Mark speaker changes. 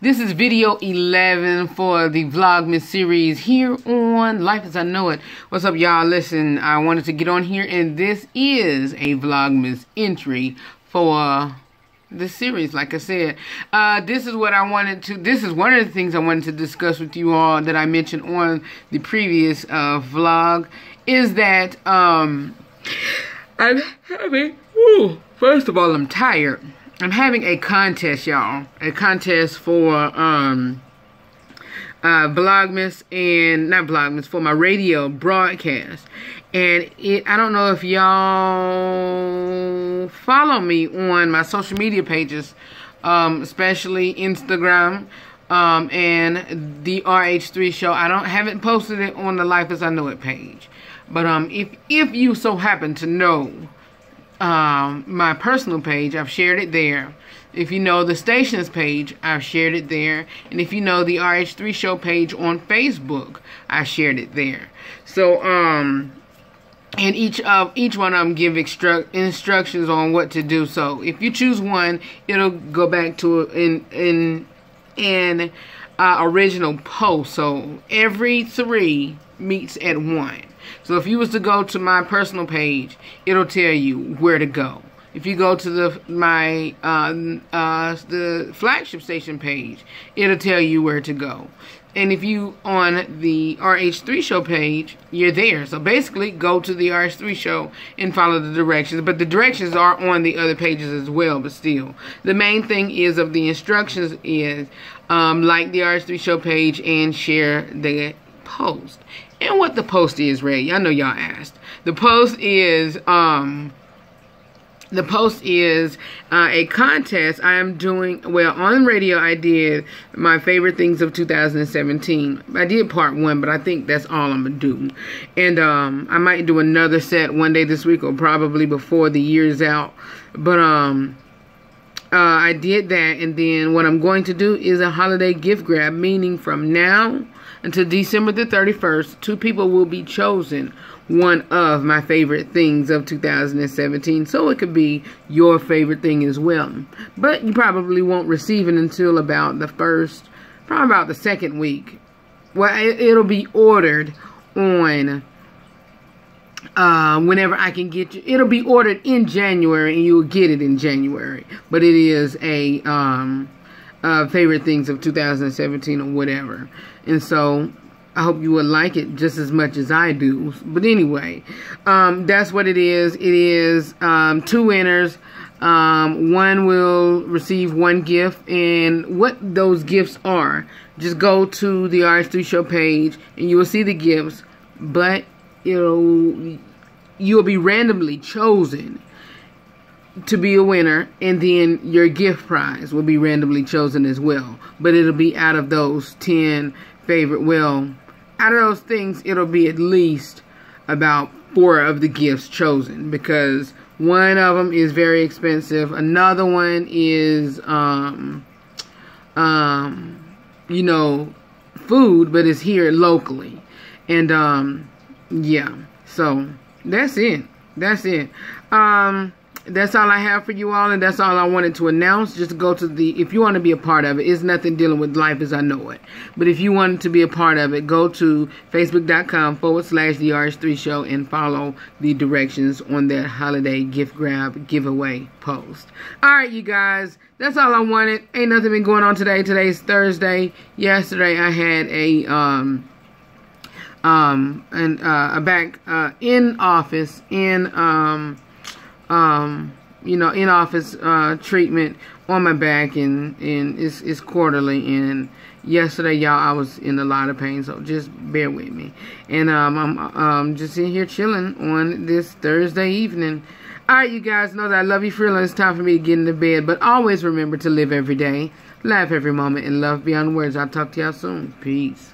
Speaker 1: This is video 11 for the Vlogmas series here on Life as I Know It. What's up, y'all? Listen, I wanted to get on here, and this is a Vlogmas entry for the series, like I said. Uh, this is what I wanted to, this is one of the things I wanted to discuss with you all that I mentioned on the previous uh, vlog, is that um, I'm having, whew, first of all, I'm tired. I'm having a contest, y'all. A contest for um uh Vlogmas and not Vlogmas for my radio broadcast. And it I don't know if y'all follow me on my social media pages, um, especially Instagram um and the RH3 show. I don't haven't posted it on the Life as I Know It page. But um if if you so happen to know um, my personal page, I've shared it there. If you know the station's page, I've shared it there. And if you know the RH3 show page on Facebook, I shared it there. So, um, and each of each one of them give instru instructions on what to do. So if you choose one, it'll go back to in in in uh, original post. So every three meets at one. So if you was to go to my personal page, it'll tell you where to go. If you go to the my uh, uh, the flagship station page, it'll tell you where to go. And if you on the RH3 show page, you're there. So basically, go to the RH3 show and follow the directions. But the directions are on the other pages as well. But still, the main thing is of the instructions is um, like the RH3 show page and share the post. And what the post is, Ray, I know y'all asked. The post is, um, the post is uh, a contest I am doing, well, on radio I did my favorite things of 2017. I did part one, but I think that's all I'm going to do. And um, I might do another set one day this week or probably before the year's out. But um, uh, I did that, and then what I'm going to do is a holiday gift grab, meaning from now until December the 31st, two people will be chosen one of my favorite things of 2017. So it could be your favorite thing as well. But you probably won't receive it until about the first, probably about the second week. Well, it'll be ordered on uh, whenever I can get you. It'll be ordered in January and you'll get it in January. But it is a um, uh, favorite things of 2017 or whatever. And so I hope you will like it just as much as I do. But anyway, um, that's what it is. It is um, two winners. Um, one will receive one gift. And what those gifts are, just go to the RH3 Show page and you will see the gifts. But it'll, you'll be randomly chosen to be a winner and then your gift prize will be randomly chosen as well. But it'll be out of those 10 favorite well out of those things it'll be at least about four of the gifts chosen because one of them is very expensive. Another one is um um you know food but it's here locally. And um yeah so that's it that's it um that's all I have for you all, and that's all I wanted to announce. Just go to the, if you want to be a part of it, it's nothing dealing with life as I know it. But if you want to be a part of it, go to facebook.com forward slash the RH3 show and follow the directions on that holiday gift grab giveaway post. All right, you guys, that's all I wanted. Ain't nothing been going on today. Today's Thursday. Yesterday I had a, um, um, and, uh, a back, uh, in office, in, um, um, you know, in office uh, treatment on my back, and and it's it's quarterly. And yesterday, y'all, I was in a lot of pain, so just bear with me. And um, I'm um just in here chilling on this Thursday evening. All right, you guys know that I love you, Freeland. It's time for me to get into bed, but always remember to live every day, laugh every moment, and love beyond words. I'll talk to y'all soon. Peace.